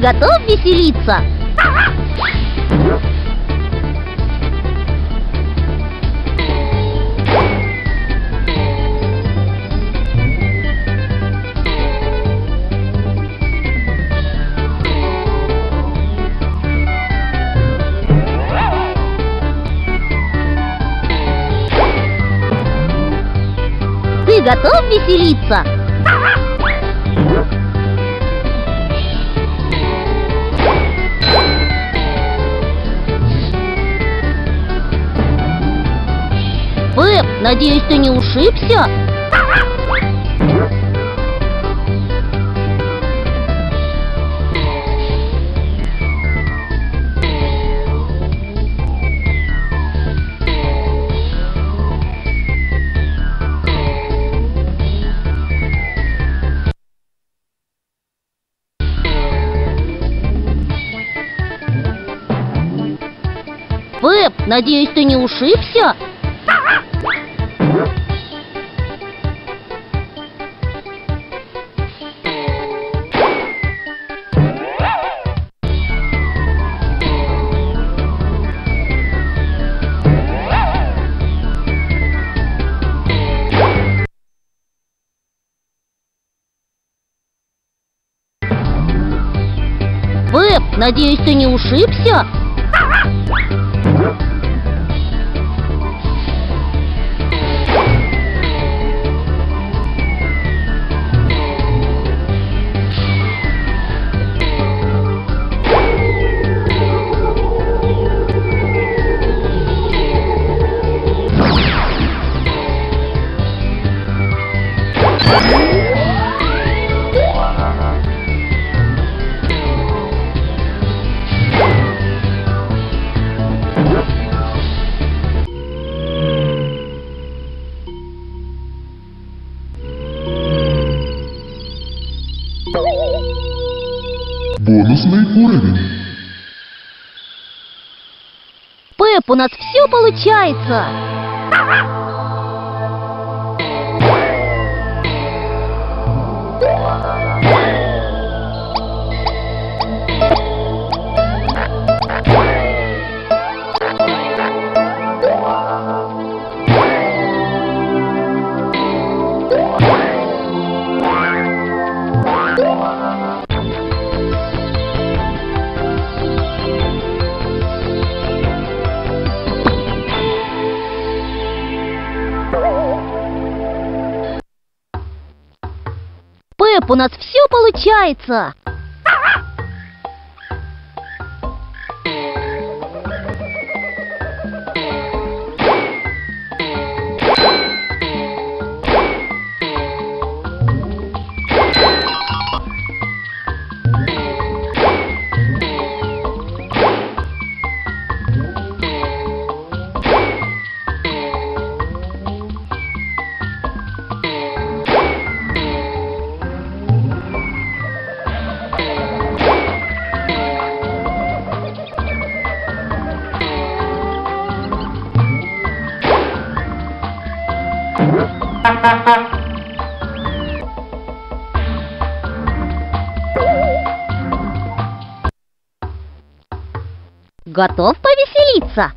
Готов веселиться? Ты готов веселиться? Надеюсь, ты не ушибся? Пеп, надеюсь, ты не ушибся? Надеюсь, ты не ушибся? Бонусный уровень. Пеп, у нас все получается! Пеп, у нас все получается! Готов повеселиться?